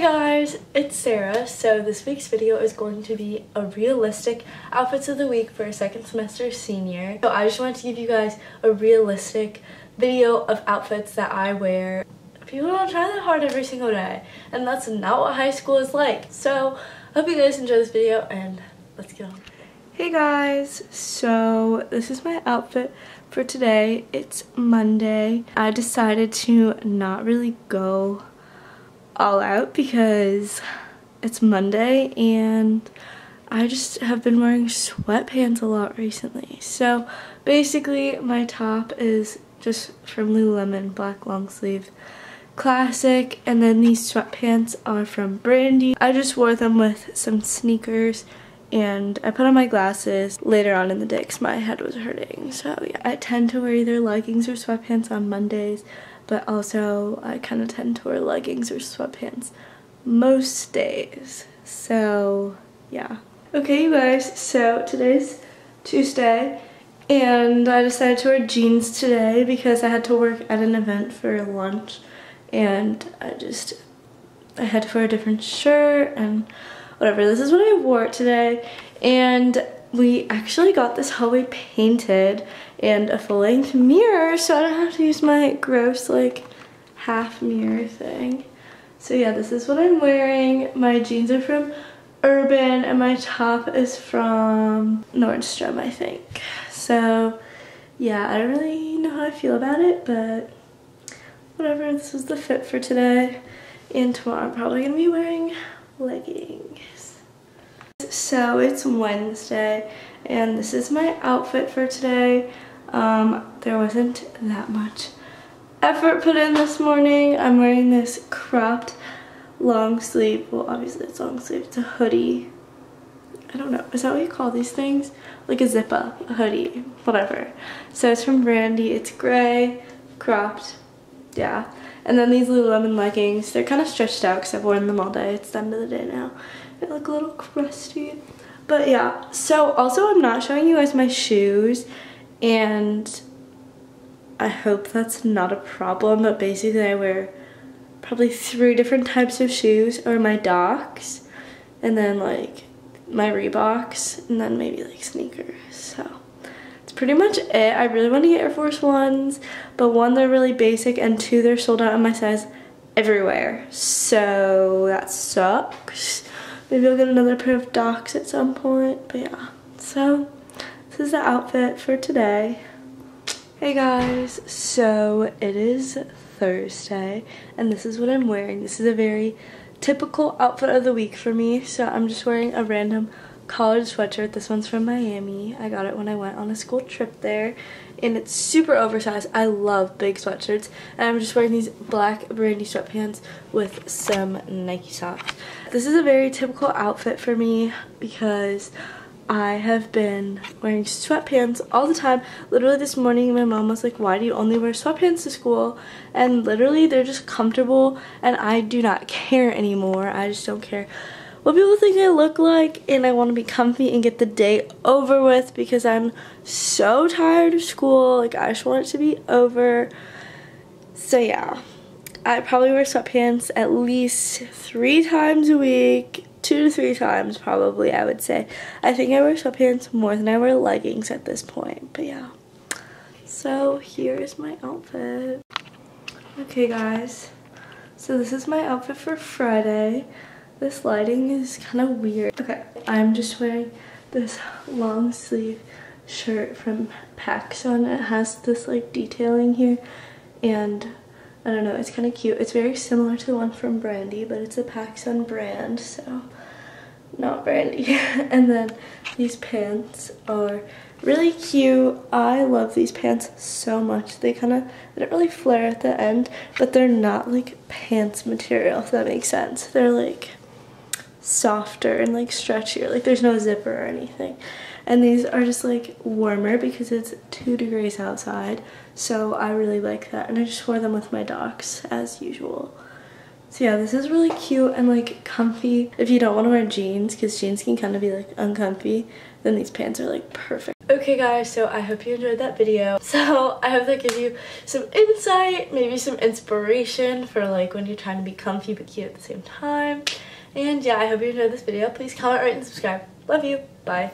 Guys, it's Sarah. So this week's video is going to be a realistic outfits of the week for a second semester senior. So I just wanted to give you guys a realistic video of outfits that I wear. People don't try that hard every single day and that's not what high school is like. So hope you guys enjoy this video and let's get on. Hey guys, so this is my outfit for today. It's Monday. I decided to not really go all out because it's Monday and I just have been wearing sweatpants a lot recently. So basically my top is just from Lululemon black long sleeve classic and then these sweatpants are from Brandy. I just wore them with some sneakers and I put on my glasses later on in the day because my head was hurting. So yeah, I tend to wear either leggings or sweatpants on Mondays but also I kind of tend to wear leggings or sweatpants most days. So yeah. Okay you guys, so today's Tuesday and I decided to wear jeans today because I had to work at an event for lunch and I just I had to wear a different shirt and whatever. This is what I wore today and we actually got this hallway painted and a full-length mirror so I don't have to use my gross like half mirror thing. So yeah, this is what I'm wearing. My jeans are from Urban and my top is from Nordstrom, I think. So yeah, I don't really know how I feel about it, but whatever, this is the fit for today. And tomorrow I'm probably gonna be wearing leggings. So it's Wednesday and this is my outfit for today. Um, there wasn't that much effort put in this morning. I'm wearing this cropped long sleeve. Well, obviously it's long sleeve. It's a hoodie. I don't know. Is that what you call these things? Like a zipper, a hoodie, whatever. So it's from Brandy. It's gray, cropped. Yeah. And then these Lululemon leggings. They're kind of stretched out because I've worn them all day. It's the end of the day now. They look a little crusty. But yeah, so also I'm not showing you guys my shoes and I hope that's not a problem, but basically I wear probably three different types of shoes or my Docs and then like my Reeboks and then maybe like sneakers. So pretty much it. I really want to get Air Force Ones, but one, they're really basic and two, they're sold out in my size everywhere. So that sucks. Maybe I'll get another pair of Docs at some point, but yeah. So this is the outfit for today. Hey guys, so it is Thursday and this is what I'm wearing. This is a very typical outfit of the week for me. So I'm just wearing a random college sweatshirt. This one's from Miami. I got it when I went on a school trip there. And it's super oversized. I love big sweatshirts. And I'm just wearing these black brandy sweatpants with some Nike socks. This is a very typical outfit for me because I have been wearing sweatpants all the time. Literally this morning my mom was like, why do you only wear sweatpants to school? And literally they're just comfortable and I do not care anymore. I just don't care what people think I look like and I want to be comfy and get the day over with because I'm so tired of school. Like I just want it to be over. So yeah, I probably wear sweatpants at least three times a week. Two to three times probably I would say. I think I wear sweatpants more than I wear leggings at this point. But yeah. So here is my outfit. Okay guys. So this is my outfit for Friday. This lighting is kind of weird. Okay, I'm just wearing this long sleeve shirt from PacSun. It has this like detailing here and I don't know, it's kind of cute. It's very similar to the one from Brandy, but it's a PacSun brand, so not Brandy. and then these pants are really cute. I love these pants so much. They kind of, they don't really flare at the end, but they're not like pants material, if that makes sense. They're like softer and like stretchier. Like there's no zipper or anything. And these are just like warmer because it's two degrees outside. So I really like that. And I just wore them with my docs as usual. So yeah, this is really cute and like comfy. If you don't want to wear jeans, because jeans can kind of be like uncomfy, then these pants are like perfect. Okay guys, so I hope you enjoyed that video. So I hope that gives you some insight, maybe some inspiration for like when you're trying to be comfy but cute at the same time. And yeah, I hope you enjoyed this video. Please comment, rate, and subscribe. Love you. Bye.